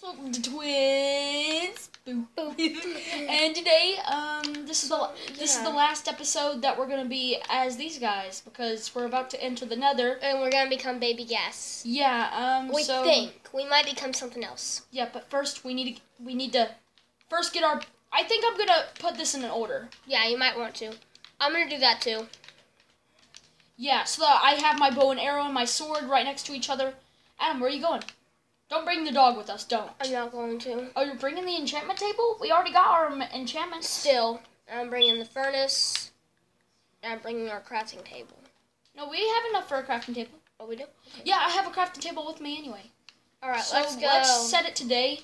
Welcome to Twins. And today, um, this is the this is the last episode that we're gonna be as these guys because we're about to enter the Nether. And we're gonna become baby ghast. Yeah. Um. We so think we might become something else. yeah, but first we need to we need to first get our. I think I'm gonna put this in an order. Yeah, you might want to. I'm gonna do that too. Yeah, so that I have my bow and arrow and my sword right next to each other. Adam, where are you going? Don't bring the dog with us. Don't. I'm not going to. Oh, you're bringing the enchantment table? We already got our enchantment. Still, I'm bringing the furnace. And I'm bringing our crafting table. No, we have enough for a crafting table. Oh, we do. Yeah, I have a crafting table with me anyway. All right, so let's go. let's set it today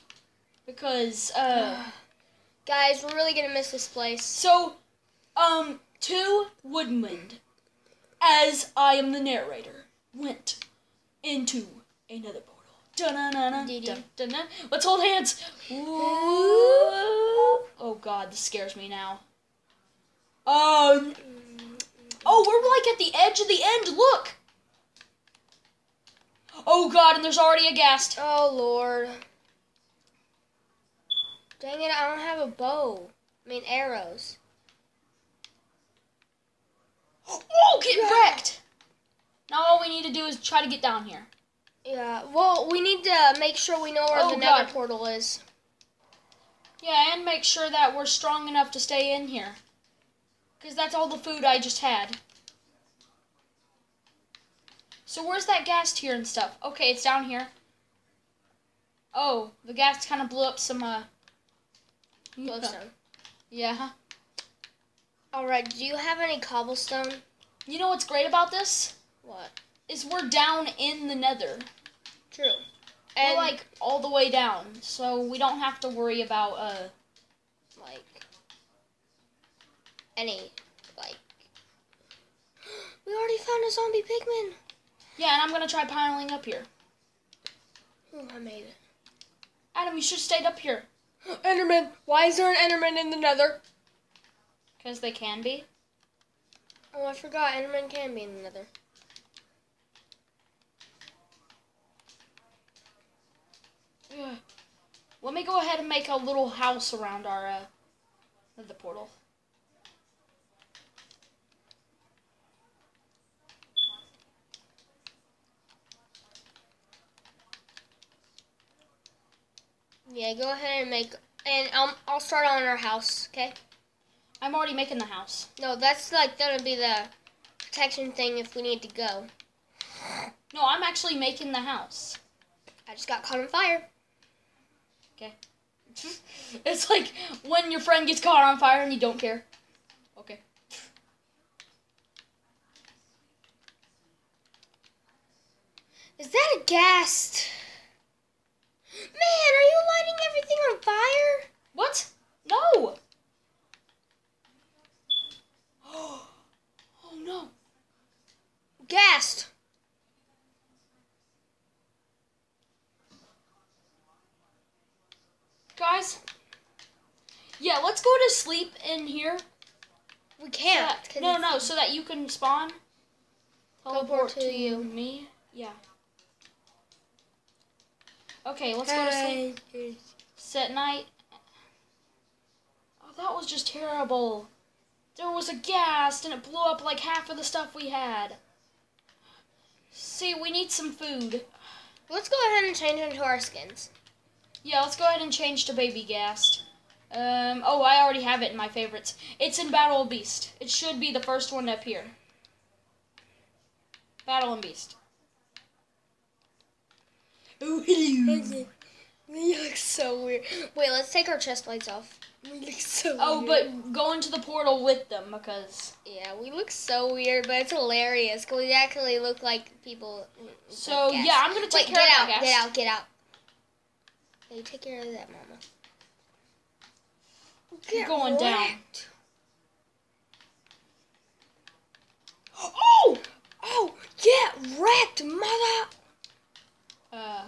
because uh Guys, we're really gonna miss this place. so um two woodmen as I am the narrator went into another portal. Let's hold hands. Ooh. Oh god, this scares me now. Oh, oh, we're like at the edge of the end. Look. Oh god, and there's already a ghast. Oh Lord. Dang it! I don't have a bow. I mean arrows. Oh, get wrecked! Now all we need to do is try to get down here. Yeah. Well, we need to make sure we know where Oh, the God. Nether portal is. Yeah, and make sure that we're strong enough to stay in here. Because that's all the food I just had. So where's that ghast tear and stuff? Okay, it's down here. Oh, the ghast kind of blew up some, uh... Glowstone. Yeah. All right. Do you have any cobblestone? You know what's great about this? What? Is we're down in the nether. True. And we're, like, all the way down. So we don't have to worry about, uh... like any like we already found a zombie pigman. Yeah, and I'm gonna try piling up here. Ooh, I made it. Adam, you should have stayed up here. Enderman. Why is there an Enderman in the Nether? Because they can be. Oh, I forgot. Enderman can be in the Nether. Let me go ahead and make a little house around our uh, the portal. Yeah, go ahead and make and um, I'll start on our house. Okay. I'm already making the house. No, that's like gonna be the protection thing if we need to go. No, I'm actually making the house. I just got caught on fire. It's like when your friend gets caught on fire and you don't care. Okay. Is that a ghast? Man, are you lighting everything on fire? What? No. Oh no. Ghast. Guys. Yeah, let's go to sleep in here. We can't. that- no, no, so that you can spawn. Teleport to you. Me? Yeah. Okay, let's go to sleep. Set night. Oh, that was just terrible. There was a ghast and it blew up like half of the stuff we had. See, we need some food. Let's go ahead and change into our skins. Yeah, let's go ahead and change to baby ghast. Um, oh, I already have it in my favorites. It's in Battle of Beast. It should be the first one up here. Battle and Beast. Oh, hello. We look so weird. Wait, let's take our chest plates off. We look so Oh, weird. but go into the portal with them because. Yeah, we look so weird, but it's hilarious because we actually look like people. So like yeah, I'm gonna take Wait, care get of out, that get ghast. out, get out. Hey, take care of that, mama. You're going down. Oh! Oh, get wrecked, mother. Uh.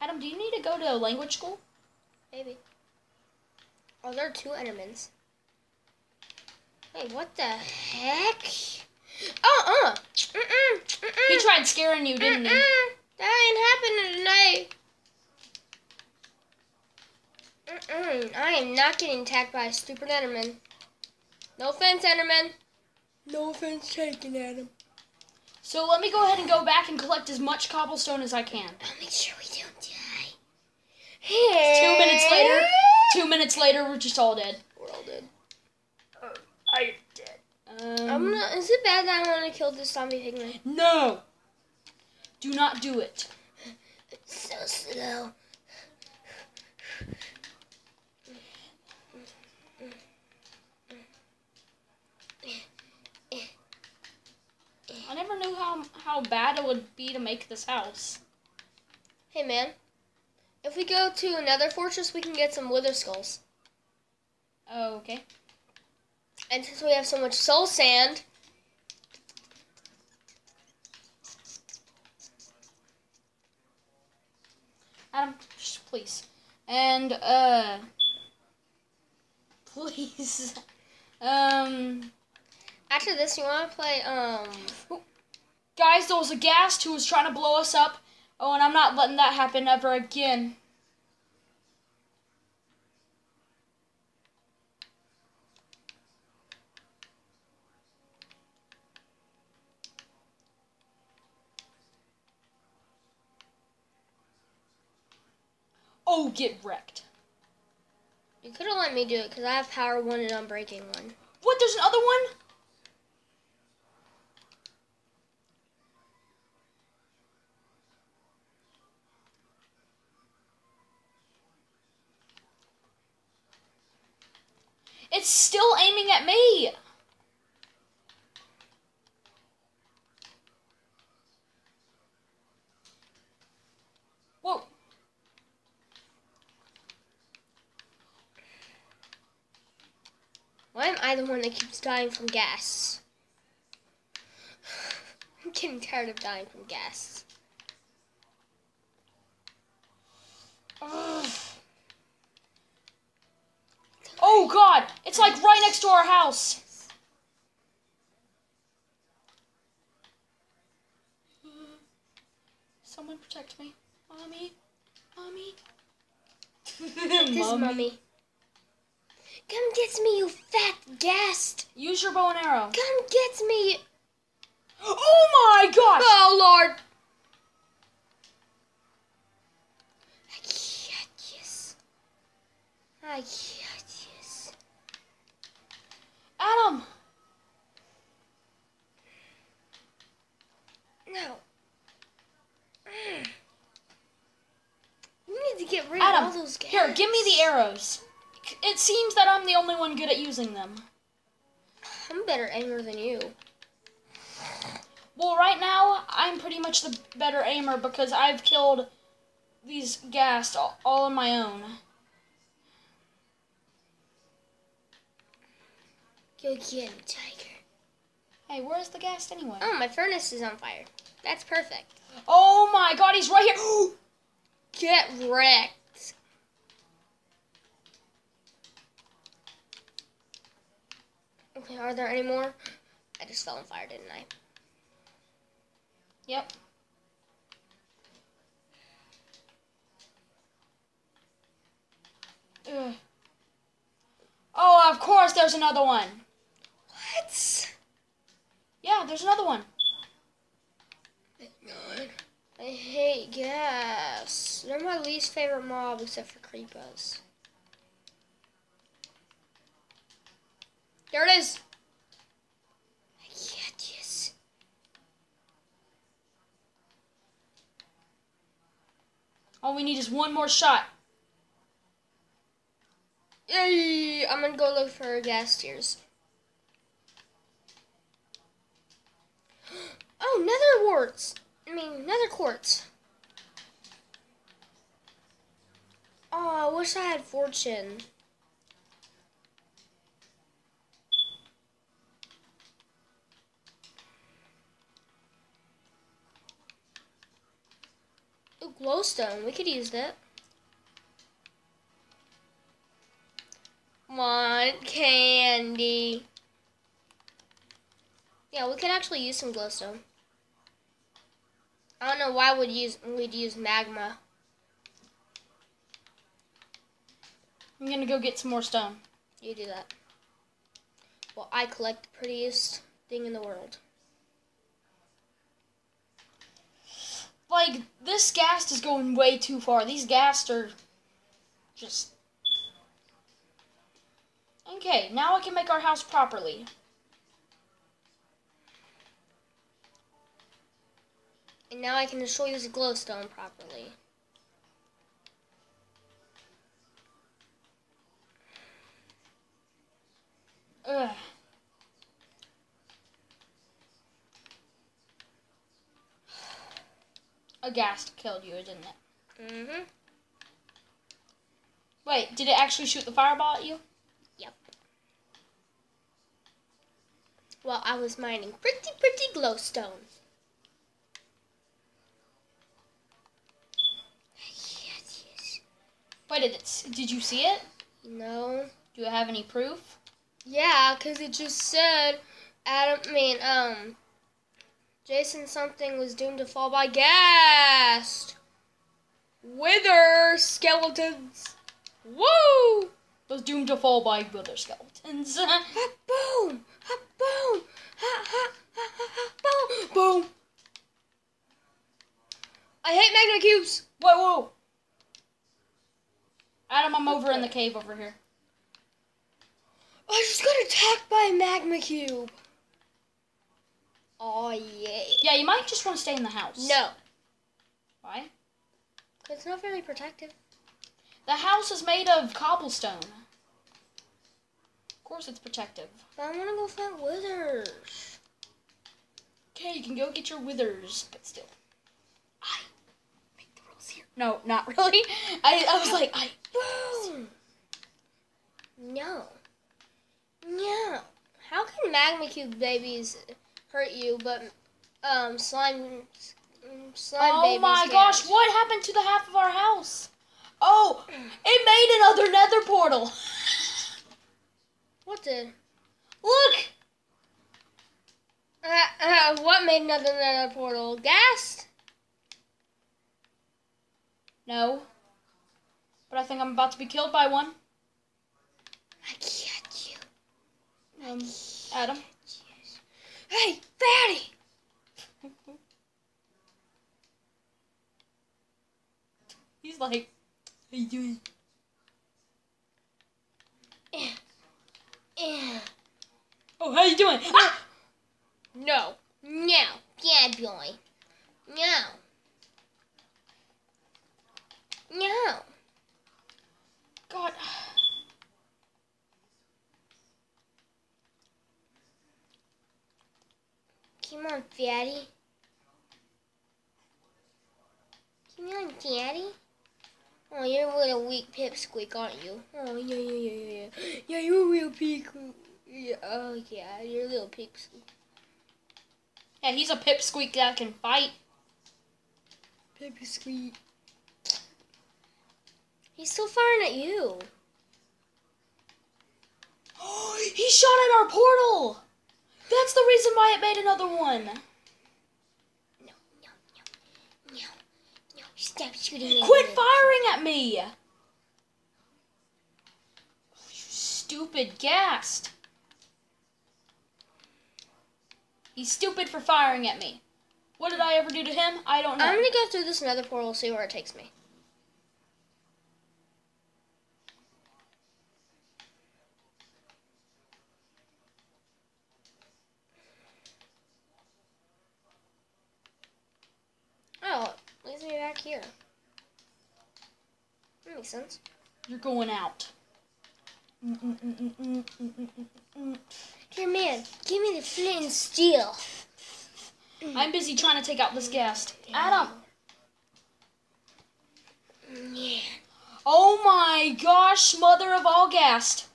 Adam, do you need to go to language school? Maybe. Oh, there are two Endermans. Wait, what the heck? Uh-uh. Mm-mm. He tried scaring you, didn't he? Mm-mm. That ain't happening today. Mm-mm. I am not getting attacked by a stupid Enderman. No offense, Enderman. No offense taken, Adam. So let me go ahead and go back and collect as much cobblestone as I can. I'll make sure we don't die. Two minutes later, two minutes later, we're just all dead. We're all dead. I dead. Um, I'm not. Is it bad that I want to kill this zombie pigman? no. Do not do it. It's so slow. I never knew how how bad it would be to make this house. Hey man, if we go to another fortress, we can get some wither skulls. Oh, okay. And since we have so much soul sand, Adam, please. And uh please. Um after this, you want to play um. guys, there was a ghast who was trying to blow us up. Oh, and I'm not letting that happen ever again. Oh, get wrecked. You could have let me do it because I have power one and I'm breaking one. What, there's another one? It's still aiming at me. Whoa. Why am I the one that keeps dying from ghast? I'm getting tired of dying from ghast. Ugh. Oh god, it's like right next to our house. Someone protect me. Mommy. Mommy. This mummy. Come get me, you fat ghast! Use your bow and arrow. Come get me! Oh my gosh! Oh Lord! I can't kiss. I can't kiss. Adam! No. We need to get rid Adam, of all those ghast. Here, give me the arrows. It seems that I'm the only one good at using them. I'm better aimer than you. Well, right now, I'm pretty much the better aimer because I've killed these ghast all, all on my own. Go get him, tiger. Hey, where's the ghast anyway? Oh, my furnace is on fire. That's perfect. Oh my god, he's right here! Get wrecked. Okay, are there any more? I just fell on fire, didn't I? yep. Ugh. Oh, of course, there's another one. What? Yeah, there's another one. I hate ghast. They're my least favorite mob except for creepers. There it is. I can't yes. All we need is one more shot. Yay! I'm gonna go look for ghast tears. Oh, nether warts. I mean, nether quartz. Oh, I wish I had fortune. Ooh, glowstone. We could use that. Want candy. Yeah, we could actually use some glowstone. I don't know why we'd use we'd use magma. I'm gonna go get some more stone. You do that. Well, I collect the prettiest thing in the world. Like, this ghast is going way too far. These ghasts are just. Okay, now I can make our house properly. And now I can destroy this glowstone properly. Ugh. A ghast killed you, didn't it? Mm-hmm. Wait, did it actually shoot the fireball at you? Yep. Well, I was mining pretty, pretty glowstone. Wait, did it? Did you see it? No. Do you have any proof? Yeah, because it just said Adam, I mean, um, Jason something was doomed to fall by ghast. Wither skeletons. Woo! Was doomed to fall by wither skeletons. Ha boom! Ha boom! Ha ha ha ha ha boom! Boom! I hate magma cubes. whoa, whoa! Adam, I'm over in the cave over here. I just got attacked by a magma cube. Oh yeah. Yeah, you might just want to stay in the house. No, Why? it's not very protective. The house is made of cobblestone. Of course, it's protective. But I want to go find withers. Okay, you can go get your withers, but still, I make the rules here. No, not really. I, I was like, I. Boom! No. No. How can magma cube babies hurt you, but um slime slime Oh babies my can't? gosh, what happened to the half of our house? Oh, it made another nether portal. What did? Look! Uh, uh, what made another nether portal? Ghast? No. But I think I'm about to be killed by one. I get you. Um, Adam. Hey, fatty! He's like, how you doing? Eh. Eh. Oh, how you doing? Ah! No. No. Bad boy. No. No. God. Come on, fatty. Come on, daddy. Oh, you're a little weak pipsqueak, aren't you? Oh, yeah, yeah, yeah, yeah, yeah. Yeah, you're a real pig. Yeah, oh, yeah, you're a little pipsqueak. Yeah, he's a pipsqueak that can fight. Pipsqueak. He's still firing at you. he shot at our portal! That's the reason why it made another one. No, no, no. No, no. Stop shooting at Quit me. firing at me! You stupid ghast. He's stupid for firing at me. What did I ever do to him? I don't know. I'm gonna go through this another portal, see where it takes me. Oh, it leads me back here. That makes sense. You're going out. Here, man, give me the flint and steel. I'm busy trying to take out this ghast. Adam! Yeah. Oh my gosh, mother of all ghast.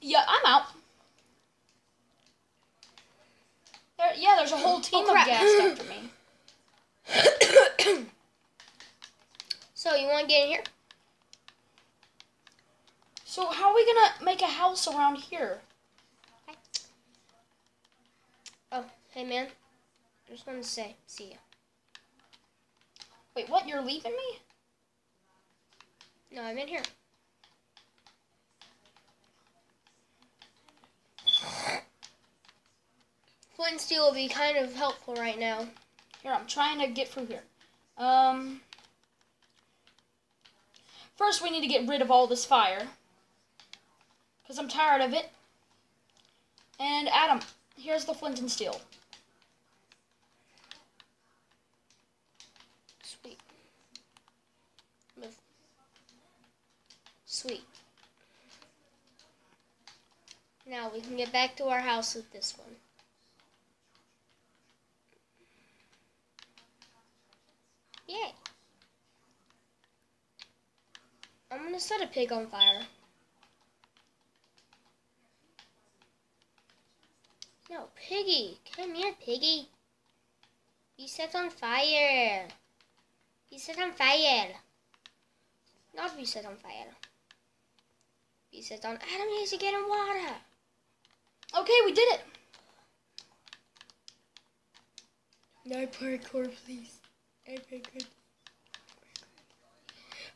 Yeah, I'm out. There, yeah, there's a whole team of oh, crap. ghast after me. so, you want to get in here? So how are we gonna make a house around here? Oh, hey, man. I just wanted to say, see ya. Wait, what? You're leaving me? No, I'm in here. Flint and steel will be kind of helpful right now. Here, I'm trying to get through here. Um. First, we need to get rid of all this fire. Because I'm tired of it. And Adam, here's the flint and steel. Sweet. Sweet. Now we can get back to our house with this one. Yay. I'm gonna set a pig on fire. No, piggy. Come here, piggy. You set on fire. You set on fire. Not be set on fire. Be set on. Adam needs to get in water. Okay, we did it. No parkour, please. No.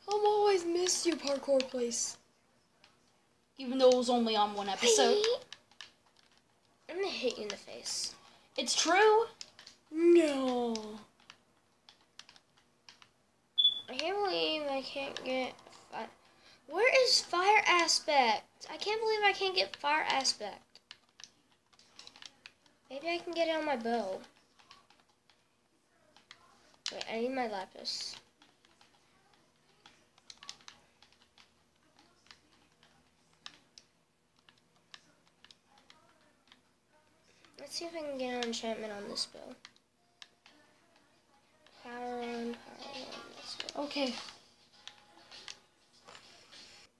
I'm always miss you, parkour, place. Even though it was only on one episode. I'm gonna hit you in the face. It's true. No. I can't believe I can't get. Fi- Where is fire aspect? I can't believe I can't get fire aspect. Maybe I can get it on my bow. Wait, I need my lapis. Let's see if I can get an enchantment on this bow. Power on, power on this bow. Okay.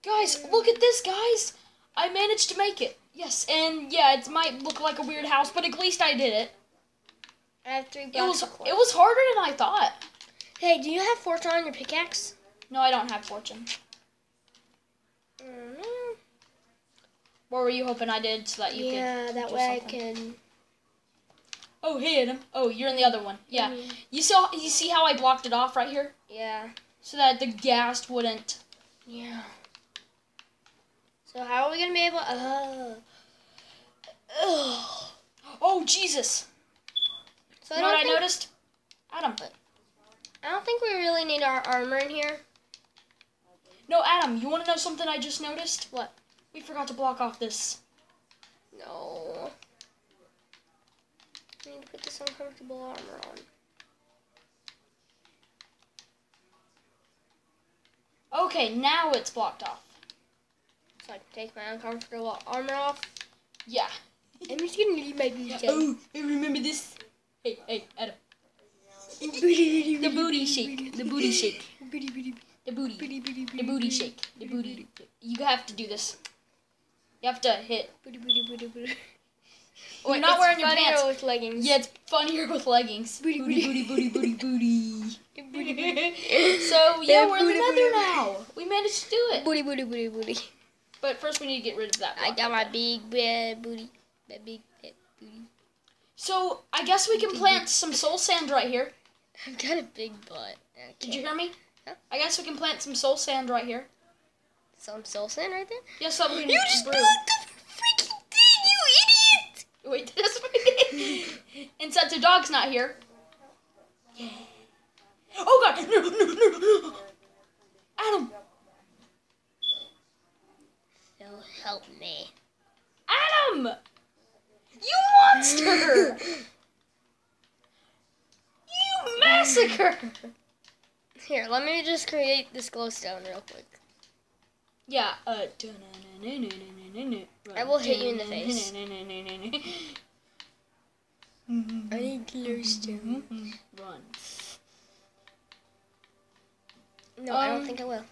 Guys, look at this, guys. I managed to make it. Yes, and yeah, it might look like a weird house, but at least I did it. I have three It was it was harder than I thought. Hey, do you have fortune on your pickaxe? No, I don't have fortune. Mm, What were you hoping I did so that you yeah, could? that do way something? I can. Oh, hey Adam. Oh, you're in the other one. Yeah. Mhm. You saw? You see how I blocked it off right here, Yeah. so that the ghast wouldn't. Yeah. So how are we gonna be able? Uh, Ugh. Oh Jesus! so You I know don't what I think, noticed? Adam. I don't think we really need our armor in here. No, Adam. You want to know something I just noticed? What? We forgot to block off this. No. I need to put this uncomfortable armor on. Okay, now it's blocked off. So I can take my uncomfortable armor off. Yeah. I'm just gonna leave my booty. Oh, hey, remember this? Hey, hey, Adam. The booty shake. The booty shake. The booty. The booty shake. The booty. You have to do this. You have to hit. You're not it's wearing your pants. with leggings. Yeah, it's funnier with leggings. Booty, booty, booty. booty, booty, booty. so yeah, Yeah, we're in the nether now. We managed to do it. Booty, booty, booty, booty. But first, we need to get rid of that. I got right my there. big bad booty. My big fat booty. So I guess we can plant some soul sand right here. I've got a big butt. Did you hear me? Huh? I guess we can plant some soul sand right here. Some soul sand right there? Yes, so we can You just brew the freaking thing, you idiot! Wait, I did. And since the dog's not here. Oh god! No, no, no, no. Adam! So help me. Adam! You monster! you massacre! Here, let me just create this glowstone real quick. Yeah, uh. I will hit you in the face. I need glowstone. Run. No, I don't Um, think I will.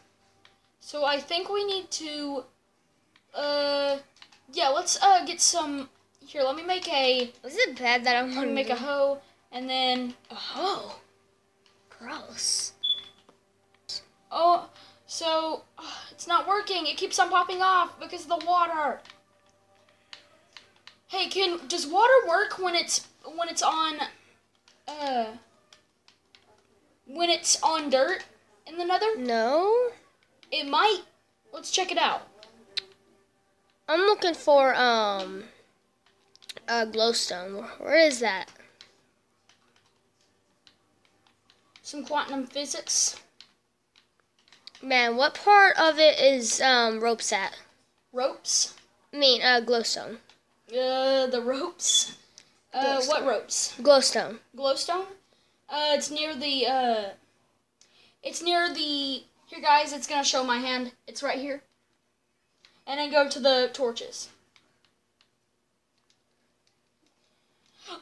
So I think we need to, uh, yeah, let's uh get some. Here, let me make a. Is it bad that I'm me make a hoe, and then Oh, gross. oh, so uh, it's not working. It keeps on popping off because of the water. Hey, can does water work when it's when it's on uh when it's on dirt in the nether? No. It might. Let's check it out. I'm looking for um a glowstone. Where is that? Some quantum physics. Man, what part of it is um ropes at? Ropes. I mean, uh glowstone. Uh the ropes. Uh Glowstone. what ropes? Glowstone. glowstone. Uh, it's near the uh, it's near the here, guys. It's gonna show my hand. It's right here. And then go to the torches.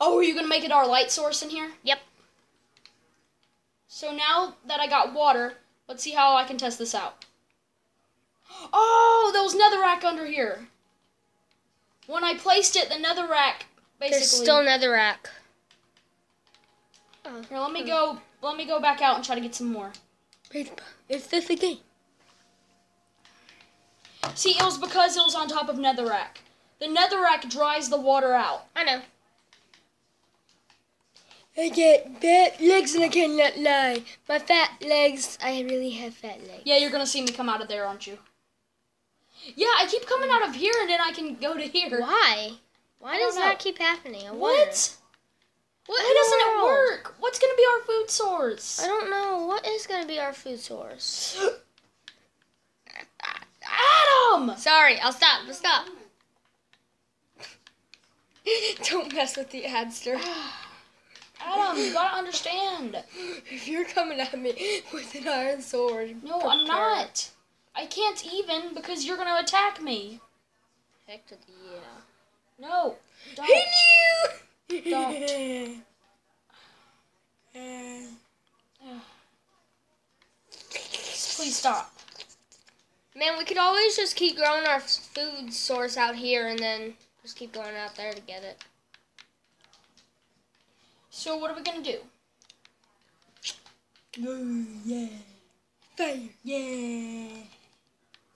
Oh, are you gonna make it our light source in here? Yep. So now that I got water, let's see how I can test this out. Oh, there was netherrack under here. When I placed it, the netherrack basically. There's still netherrack. Oh, Here, let me hmm. go. Let me go back out and try to get some more. It's this again. See, it was because it was on top of netherrack. The netherrack dries the water out. I know. I get fat legs and I cannot lie. My fat legs, I really have fat legs. Yeah, you're gonna see me come out of there, aren't you? Yeah, I keep coming out of here and then I can go to here. Why? Why does know. that keep happening? I. What? What Why doesn't it work? What's gonna be our food source? I don't know. What is gonna be our food source? Adam! Sorry, I'll stop. I'll stop. Don't mess with the adster. Adam, you gotta understand. If you're coming at me with an iron sword, No, I'm not. I can't even because you're gonna attack me. Heck to the yeah. No, don't. He knew. Don't. Please stop. Man, we could always just keep growing our food source out here and then just keep going out there to get it. So what are we gonna do? Oh yeah. Fire. Yeah.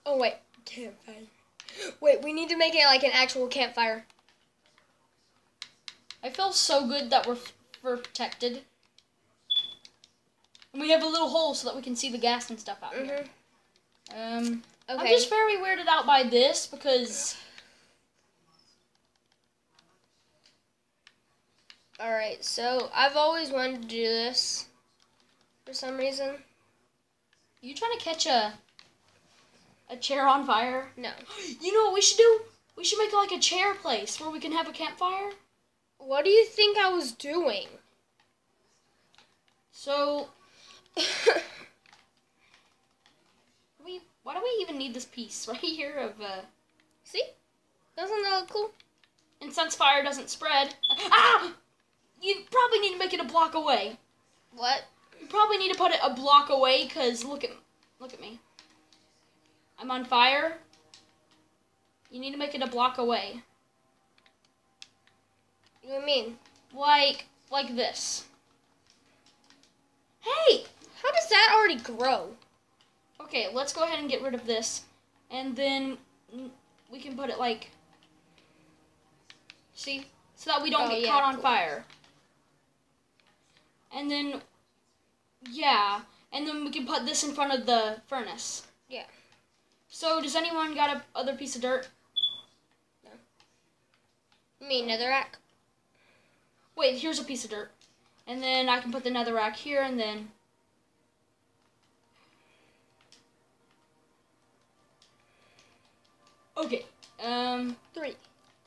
Oh wait, Campfire. wait. We need to make it like an actual campfire. I feel so good that we're, f- we're protected. And we have a little hole so that we can see the ghast and stuff out here. Mhm. Um, I'm just very weirded out by this because All right. So I've always wanted to do this for some reason. you trying to catch a a chair on fire. No. You know what we should do? We should make like a chair place where we can have a campfire. What do you think I was doing? So we why do we even need this piece right here of uh See? Doesn't that look cool? and since fire doesn't spread ah you probably need to make it a block away. What? You probably need to put it a block away because look at look at me. I'm on fire. You need to make it a block away. What do you mean? Like like this. Hey! How does that already grow? Okay, let's go ahead and get rid of this. And then we can put it like See? So that we don't Oh, get yeah, caught on cool. fire. And then yeah, and then we can put this in front of the furnace. Yeah. So does anyone got a other piece of dirt? You mean netherrack? Wait, here's a piece of dirt. And then I can put the netherrack here and then Okay. Um Three,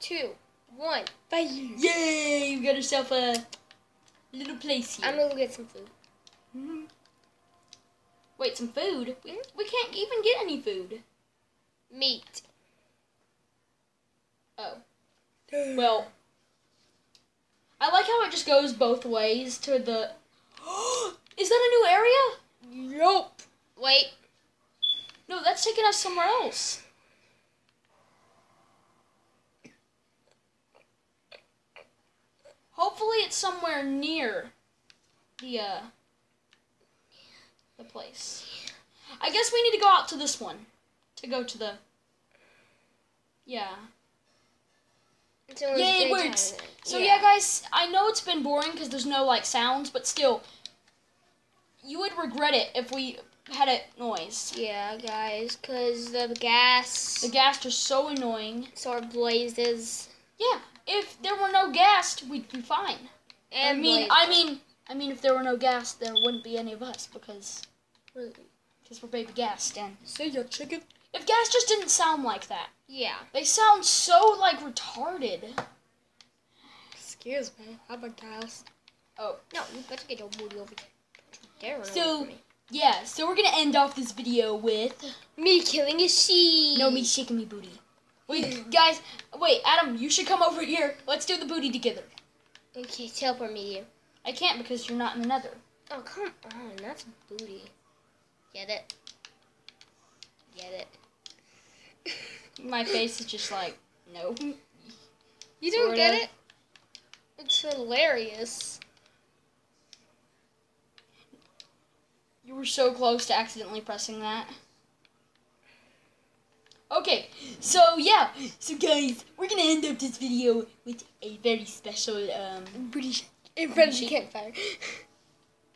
two, one. Fire. Yay! You got yourself a little place here. I'm gonna go get some food. Mhm. Wait, some food? We, we can't even get any food. Meat. Oh. Well, I like how it just goes both ways to the. Is that a new area? Yup. Wait. No, that's taking us somewhere else. Hopefully, it's somewhere near the uh the place. I guess we need to go out to this one to go to the. Yeah. Only Yay, it works. So Yeah. yeah. guys, I know it's been boring because there's no like sounds, but still, you would regret it if we had a noise. Yeah, guys, because the ghast The ghast are so annoying. So of blazes. Yeah, if there were no ghast, we'd be fine. And I mean. I mean, I mean, if there were no ghast, there wouldn't be any of us because because we're baby ghasts. And Say your chicken. if ghast just didn't sound like that, yeah. they sound so like retarded. Excuse me. How about ghast? Oh, No, you better get your booty over here. Don't you dare run So- yeah. So we're gonna end off this video with Me killing a sheep. no me shaking me booty. Wait, guys. Wait, Adam, you should come over here. Let's do the booty together. Okay, teleport me here. I can't because you're not in the nether. Oh, come on. That's booty. Get it? Get it? My face is just like no. You don't get it? It's hilarious. You were so close to accidentally pressing that. Okay, so yeah, so guys, we're gonna end up this video with a very special, um, Booty shake. In front of the campfire.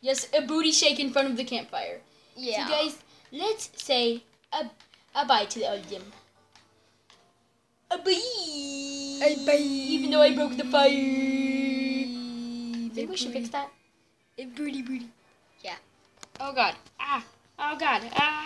yes, a booty shake in front of the campfire. Yeah. So guys, let's say a, a bye to the them. A bye. A bye. Even though I broke the fire. Think we should fix that? A booty booty. Yeah. Oh god. Ah. Oh god. Ah.